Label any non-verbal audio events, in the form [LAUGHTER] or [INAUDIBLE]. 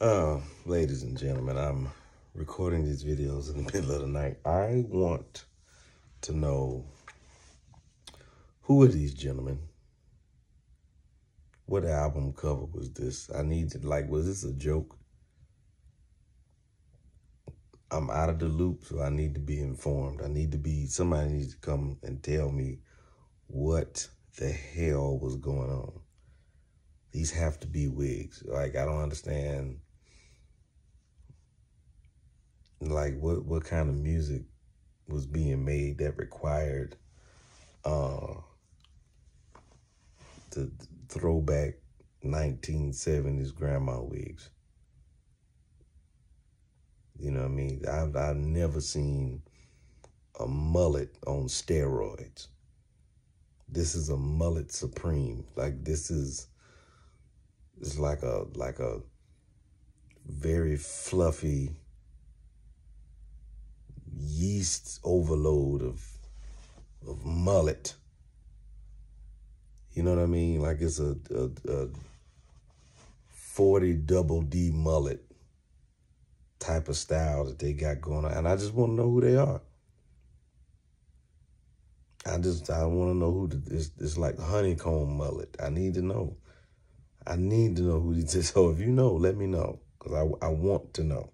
Uh, ladies and gentlemen, I'm recording these videos in the [LAUGHS] middle of the night. I want to know who are these gentlemen? What album cover was this? I need to, like, was this a joke? I'm out of the loop, so I need to be informed. I need to be, somebody needs to come and tell me what the hell was going on. These have to be wigs. Like, I don't understand like what what kind of music was being made that required uh the throwback 1970s grandma wigs. You know what I mean? I've I've never seen a mullet on steroids. This is a mullet supreme. Like this is it's like a like a very fluffy overload of of mullet. You know what I mean? Like it's a, a, a 40 double D mullet type of style that they got going on. And I just want to know who they are. I just, I want to know who, the, it's, it's like honeycomb mullet. I need to know. I need to know who these is. [LAUGHS] So if you know, let me know. Because I, I want to know.